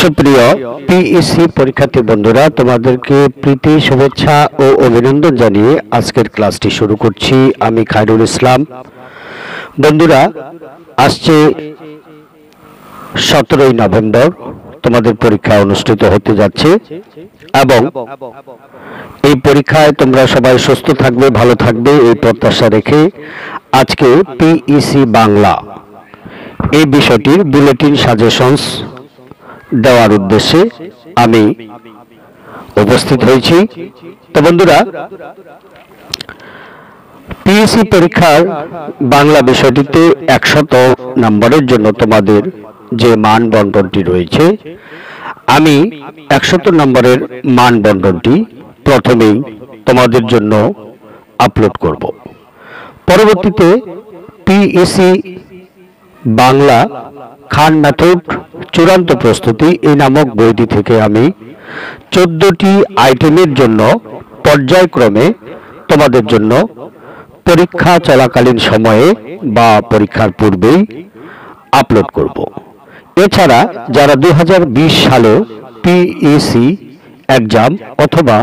সুপ্রিয় পিইসি পরীক্ষার্থী বন্ধুরা, তোমাদেরকে প্রীতি, শুভেচ্ছা ও অভিনন্দন জানিয়ে আজকের ক্লাসটি শুরু করছি আমি খায়রুল ইসলাম। বন্ধুরা, আসছে সতেরোই নভেম্বর, তোমাদের পরীক্ষা অনুষ্ঠিত হতে যাচ্ছে এবং এই পরীক্ষায় তোমরা সবাই সুস্থ থাকবে, ভালো থাকবে, এই প্রত্যাশা রেখে আজকে পিইসি বাংলা। এই বিষয়টির বুলেটিন সাজেশনস দেওয়ার উদ্দেশ্যে আমি উপস্থিত হয়েছি। তো বন্ধুরা পিএসসি পরীক্ষার বাংলা বিষয়টিতে একশত নম্বরের জন্য তোমাদের যে মান বন্টনটি রয়েছে, আমি একশত নম্বরের মান বন্টনটি প্রথমেই তোমাদের জন্য আপলোড করব। পরবর্তীতে পিএসসি বাংলা খান মেথড চূড়ান্ত প্রস্তুতি এই নামক বইটি থেকে আমি চোদ্দটি আইটেমের জন্য পর্যায়ক্রমে তোমাদের জন্য পরীক্ষা চলাকালীন সময়ে বা পরীক্ষার পূর্বেই আপলোড করব। এছাড়া যারা দু হাজার বিশ সালে পিইসি এক্সাম অথবা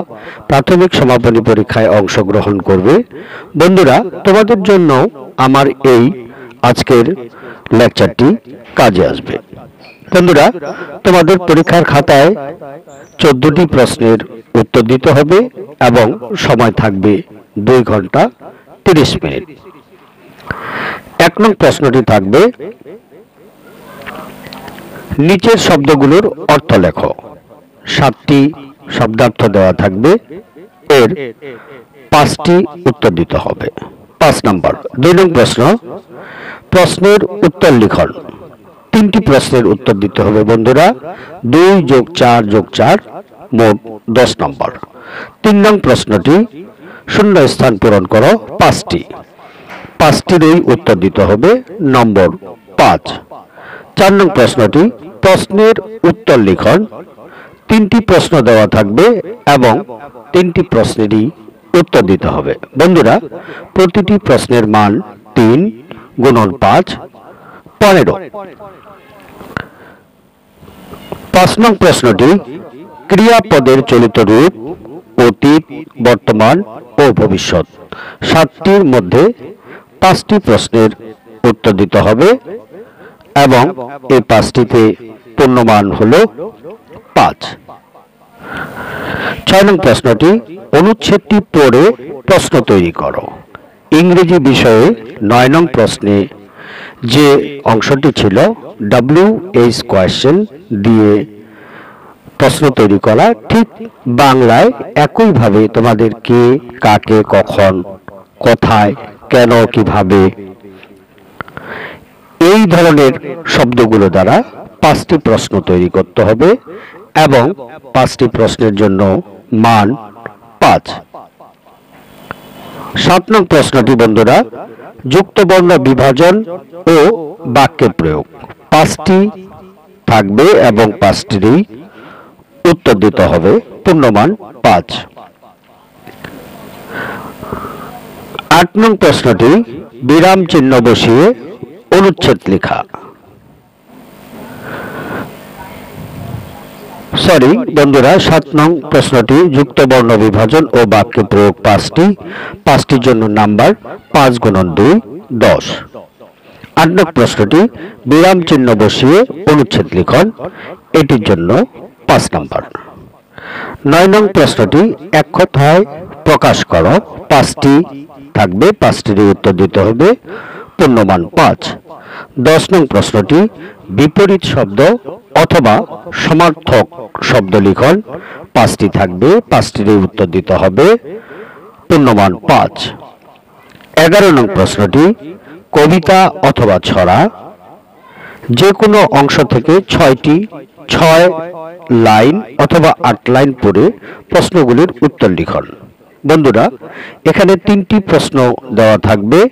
প্রাথমিক সমাপনী পরীক্ষায় অংশগ্রহণ করবে, বন্ধুরা, তোমাদের জন্য আমার এই আজকের লেকচারটি কাজে আসবে। বন্ধুরা, তোমাদের পরীক্ষার খাতায় চোদ্দটি প্রশ্নের উত্তর দিতে হবে এবং সময় থাকবে দুই ঘণ্টা তিরিশ মিনিট। এক নং প্রশ্নটি থাকবে, নিচের শব্দগুলোর অর্থ লেখো। সাতটি শব্দার্থ দেওয়া থাকবে, এর পাঁচটি উত্তর দিতে হবে। পাঁচ নম্বর, দুই নং প্রশ্ন প্রশ্নের উত্তর লিখন। তিনটি প্রশ্নের উত্তর দিতে হবে বন্ধুরা। দুই যোগ চার যোগ চার, মোট দশ নম্বর। তিন নং প্রশ্নটি, শূন্য স্থান পূরণ করো, পাঁচটি। পাঁচটিরই উত্তর দিতে হবে নম্বর পাঁচ। চার নং প্রশ্নটি, প্রশ্নের উত্তর লিখন। তিনটি প্রশ্ন দেওয়া থাকবে এবং তিনটি প্রশ্নেরই উত্তর দিতে হবে। বন্ধুরা, প্রতিটি প্রশ্নের মান তিন গুণন পাঁচ, পনেরো। পাঁচ নং প্রশ্নটি, ক্রিয়াপদের চলিত রূপ, অতীত, বর্তমান ও ভবিষ্যৎ। সাতটির মধ্যে পাঁচটি প্রশ্নের উত্তর দিতে হবে এবং এই পাঁচটিতে পূর্ণমান হল পাঁচ। ছয় নং প্রশ্নটি, অনুচ্ছেদটি পড়ে প্রশ্ন তৈরি করো। ইংরেজি বিষয়ে নয় নং প্রশ্নে যে অংশটি ছিল ডাব্লিউ এইচ কোয়েশ্চেন দিয়ে প্রশ্ন তৈরি করা, ঠিক বাংলায় একইভাবে তোমাদের কে, কাকে, কখন, কোথায়, কেন, কীভাবে এই ধরনের শব্দগুলো দ্বারা পাঁচটি প্রশ্ন তৈরি করতে হবে এবং পাঁচটি প্রশ্নের জন্য মান পাঁচ। সাত নং প্রশ্নটি বন্ধুরা যুক্ত বর্ণ বিভাজন ও বাক্যে প্রয়োগ। পাঁচটি থাকবে এবং পাঁচটিরই উত্তর দিতে হবে। পূর্ণমান পাঁচ। আট নং প্রশ্নটি, বিরাম চিহ্ন বসিয়ে অনুচ্ছেদ লেখা। সরি বন্ধুরা, সাত নং প্রশ্নটি যুক্ত বর্ণ বিভাজন ও বাক্যে প্রয়োগ পাঁচটি। পাঁচটির জন্য নাম্বার পাঁচ গুণন দুই, দশ। আট নং প্রশ্নটি বিরাম চিহ্ন বসিয়ে অনুচ্ছেদ লিখন। এটির জন্য পাঁচ নাম্বার। নয় নং প্রশ্নটি এক কথায় প্রকাশ করো। পাঁচটি থাকবে পাঁচটির উত্তর দিতে হবে। পূর্ণমান পাঁচ। দশ নং প্রশ্নটি, বিপরীত শব্দ অথবা সমার্থক শব্দ লিখন। পাঁচটি থাকবে, পাঁচটির উত্তর দিতে হবে। পূর্ণমান পাঁচ। এগারো নং প্রশ্নটি, কবিতা অথবা ছড়া। যে কোনো অংশ থেকে ছয়টি, ছয় লাইন অথবা আট লাইন পড়ে প্রশ্নগুলির উত্তর লিখন। বন্ধুরা, এখানে তিনটি প্রশ্ন দেওয়া থাকবে।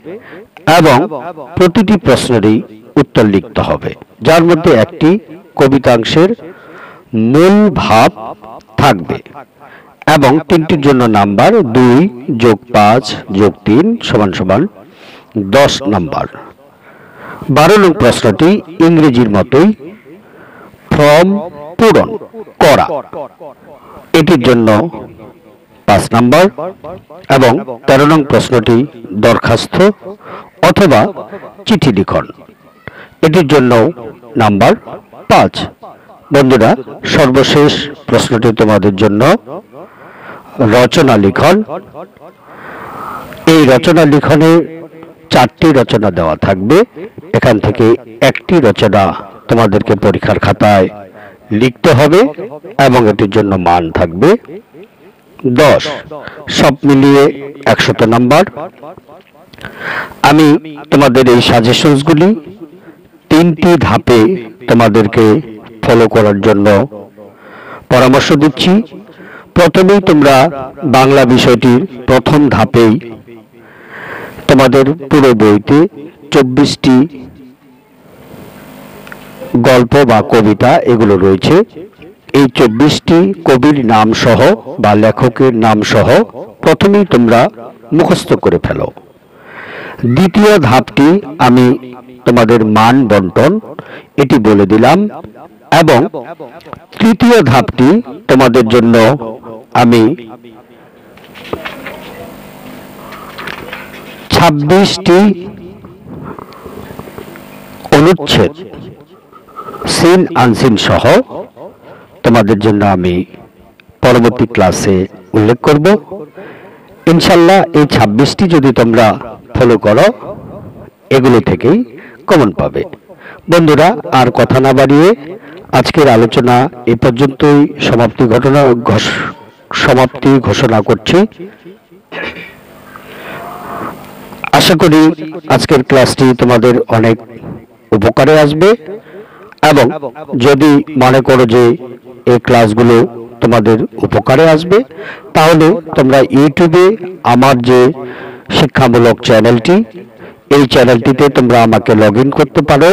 এবং প্রতিটি প্রশ্নেরই উত্তর লিখতে হবে। যার মধ্যে একটি কবিতাংশের মূল ভাব থাকবে এবং তিনটির জন্য নাম্বার দুই যোগ পাঁচ যোগ তিন সমান সমান দশ নাম্বার। বারো নং প্রশ্নটি ইংরেজির মতোই ফর্ম পূরণ করা। এটির জন্য পাঁচ নাম্বার এবং তেরো নং প্রশ্নটি দরখাস্ত অথবা চিঠি লিখন। এটির জন্য নাম্বার পাঁচ। বন্ধুরা, সর্বশেষ প্রশ্নটি তোমাদের জন্য রচনা লিখন। এই রচনা লিখনে চারটি রচনা দেওয়া থাকবে। এখান থেকে একটি রচনা তোমাদেরকে পরীক্ষার খাতায় লিখতে হবে এবং এটির জন্য মান থাকবে দশ। সব মিলিয়ে একশত নাম্বার। আমি তোমাদের এই সাজেশনসগুলি তিনটি ধাপে তোমাদেরকে ফলো করার জন্য পরামর্শ দিচ্ছি। প্রথমেই তোমরা বাংলা বিষয়টির প্রথম ধাপেই তোমাদের পুরো বইতে চব্বিশটি গল্প বা কবিতা এগুলো রয়েছে। এই চব্বিশটি কবির নাম সহ বা লেখকের নাম সহ প্রথমেই তোমরা মুখস্থ করে ফেলো। দ্বিতীয় ধাপটি আমি তোমাদের মান বন্টন, এটি বলে দিলাম, এবং তৃতীয় ধাপটি তোমাদের জন্য আমি ছাব্বিশটি অনুচ্ছেদ, সিন আনসিন সহ তোমাদের জন্য আমি পরবর্তী ক্লাসে উল্লেখ করব। ইনশাল্লাহ এই ছাব্বিশটি যদি তোমরা ফলো করো, এগুলো থেকেই কমন পাবে। বন্ধুরা, আর কথা না বাড়িয়ে আজকের আলোচনা এ পর্যন্তই। সমাপ্তি ঘটনা সমাপ্তি ঘোষণা করছি। আশা করি আজকের ক্লাসটি তোমাদের অনেক উপকারে আসবে। এবং যদি মনে করো যে এই ক্লাসগুলো তোমাদের উপকারে আসবে তাহলে তোমরা ইউটিউবে আমার যে শিক্ষামূলক চ্যানেলটি এই চ্যানেলটিতে তোমরা আমাকে লগ ইন করতে পারো।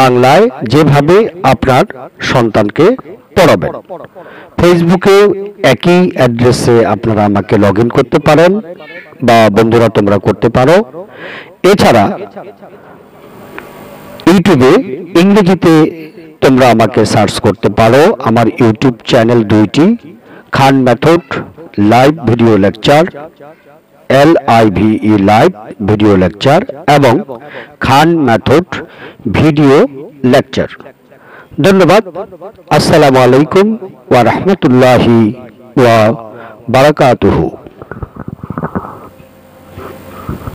বাংলায় যেভাবে আপনার সন্তানকে পড়াবেন ফেসবুকে একই অ্যাড্রেসে আপনারা আমাকে লগ ইন করতে পারেন বা বন্ধুরা তোমরা করতে পারো। এছাড়া ইউটিউবে, ইংরেজিতে তোমরা আমাকে সার্চ করতে পারো। আমার ইউটিউব চ্যানেল দুইটি, Khan method live video lecture, L I V E live video lecture এবং খান মেথড ভিডিও লেকচার। ধন্যবাদ। আসসালামু আলাইকুম ওয়া রাহমাতুল্লাহি ওয়া বারাকাতুহু।